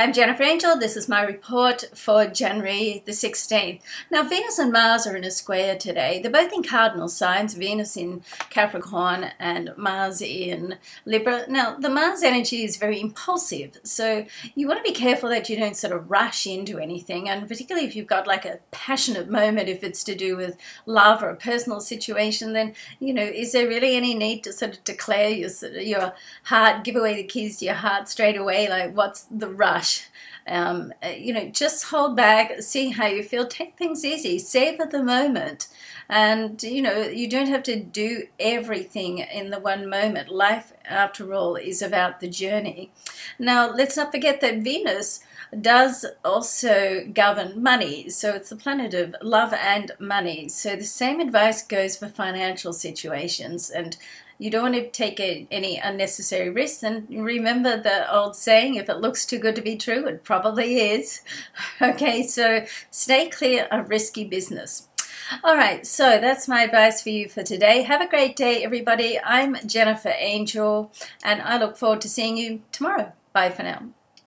I'm Jennifer Angel. This is my report for January the 16th. Now, Venus and Mars are in a square today. They're both in cardinal signs, Venus in Capricorn and Mars in Libra. Now, the Mars energy is very impulsive, so you want to be careful that you don't sort of rush into anything, and particularly if you've got like a passionate moment, if it's to do with love or a personal situation, then, you know, is there really any need to sort of declare your, your heart, give away the keys to your heart straight away? Like, what's the rush? Rush. Um, uh, you know, just hold back, see how you feel, take things easy, savor the moment. And, you know, you don't have to do everything in the one moment. Life, after all, is about the journey. Now, let's not forget that Venus does also govern money. So it's the planet of love and money. So the same advice goes for financial situations. And you don't want to take any unnecessary risks. And remember the old saying, if it looks too good to be true, it probably is. Okay, so stay clear of risky business. All right, so that's my advice for you for today. Have a great day, everybody. I'm Jennifer Angel, and I look forward to seeing you tomorrow. Bye for now.